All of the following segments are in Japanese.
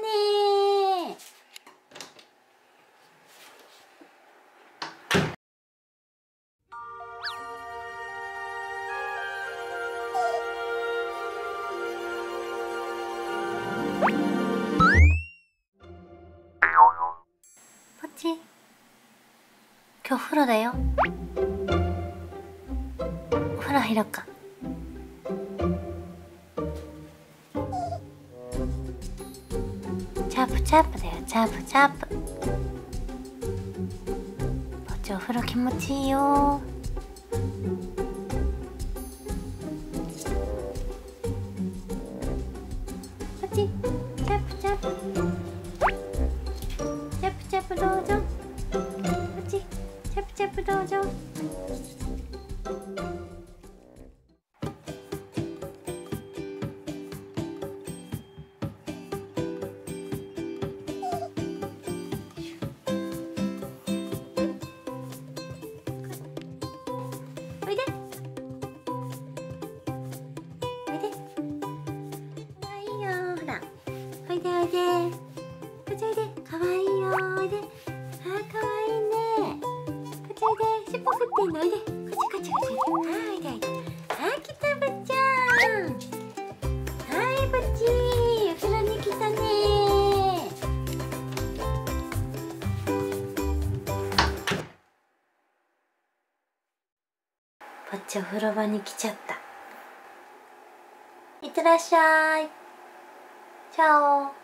ねぼっち今日お風呂だよ。お風呂入ろうか。チャープだよ。チャープチャープ。こっちお風呂気持ちいいよ。こっち。チャープチャープ。チャップチャップどうぞ。こっち。チャップチャップどうぞ。ってんのおいでこっちこっちこっちおいであーおい。でおいであ来たぶっちゃんはいぶっちお風呂に来たね。ぼっちお風呂場に来ちゃった。いってらっしゃい。チャオ。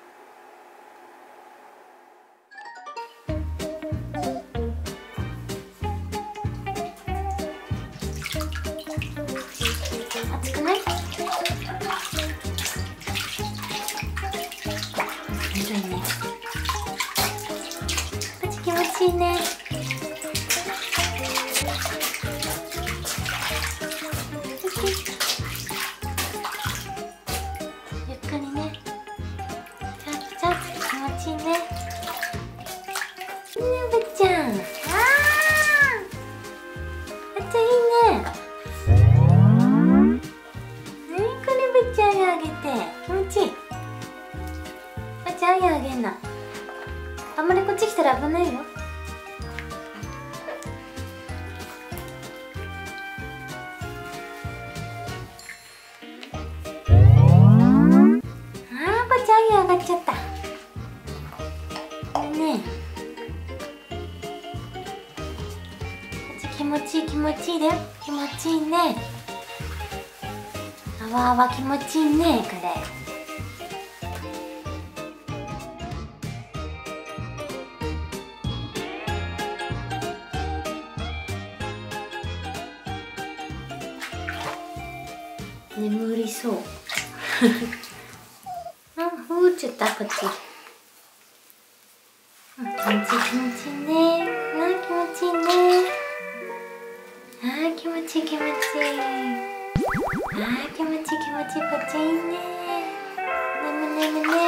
あげあげんな。あんまりこっち来たら危ないよ。上がっちゃった。気持ちいい気持ちいいだよ。気持ちいいね。あわあわ気持ちいいね。これ。眠りそう。あ、ふーちゃったこっちうん気持ちいい気持ちいいね。あ気持ちいいね。あ気持ちいい気持ちいい。あ気持ちいい気持ちいい。こっちいいね。眠眠ね。あ、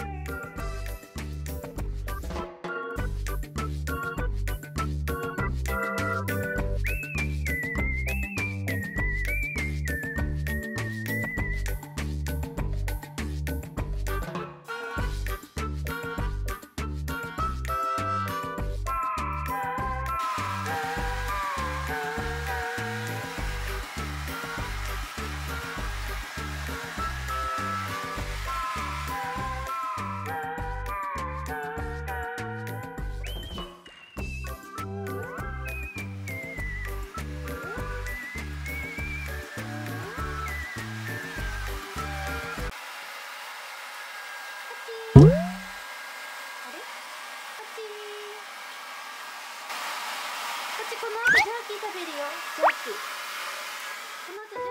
この後ジャーキー食べるよジャーキ。ーこの後ジャーキー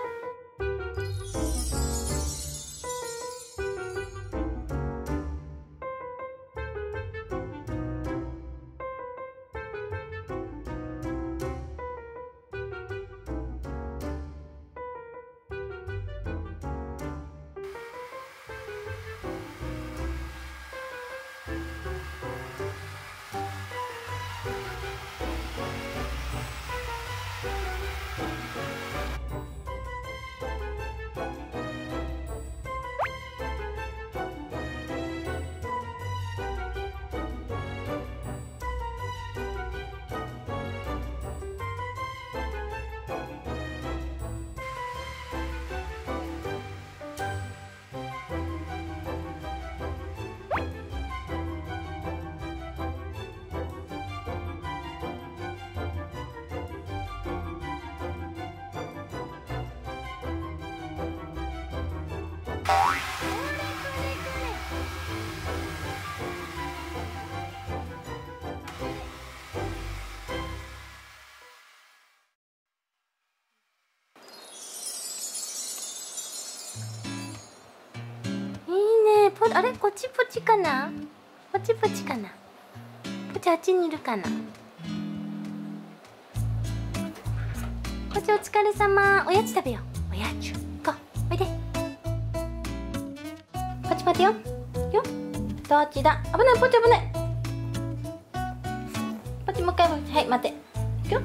あれこっちポチかな？こっちポチかな？ポチあっちにいるかな？ポチお疲れ様。おやつ食べよう。おやつ。こおいで。よ。よ。どっちだ。危ない。ポチ危ない。ポチもう一回。はい待って。いくよ。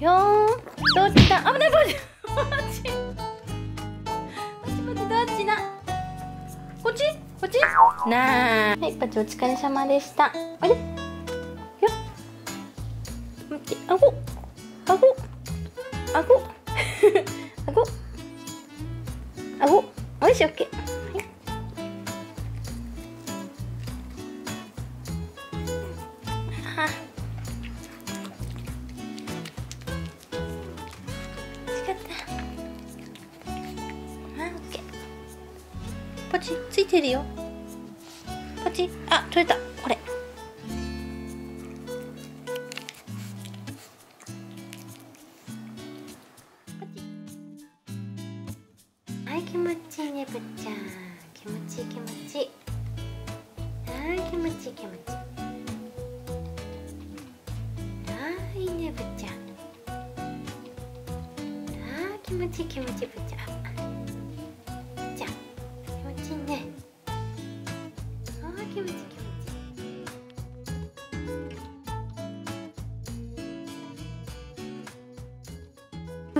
よー。どっちだ。危ない。ポチ。ポチこっちこっちどっちだ。こっち？こっち？なあはいパチお疲れ様でした。おいでよ。待って。あごあごあごあごあごおいしオッケーチついてるよ。ポチあ取れた。これ。はい気持ちいいねぶっちゃん。気持ちいい気持ちいい。はい気持ちいい気持ちいい。はいいいねぶっちゃん。あー気持ちいい気持ちいいぶっちゃん。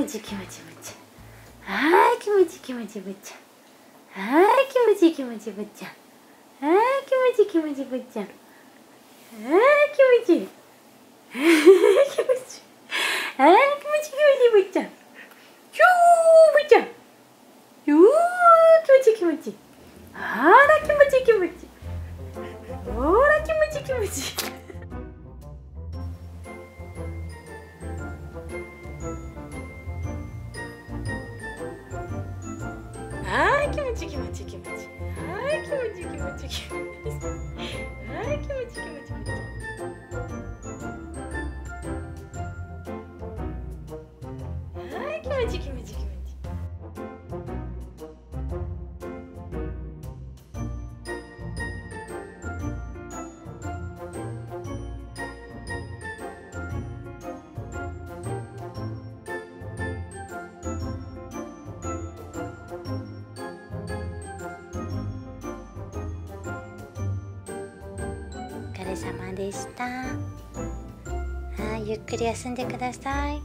持ちいい気持ち。いいぶっちゃんはい気持ちいい気持ちいいぶっちゃん。はい気持ちいい気持ちいいぶっちゃん。はい気持ちいい気持ちいいぶっちゃん。はい気持ち。いい気持ち。いいはい気持ちいい気持ちいいぶっちゃん。ひょーぶっちゃん。よー気持ちいい気持ち。いいあら気持ちいい気持ち。いいほら気持ちいい気持ち。いいちいい気持ちいい気持ちいいはい気持ち。いい気持ちいい気持ちいいはい気持ち。いい気持ちいい様でした。はいゆっくり休んでください。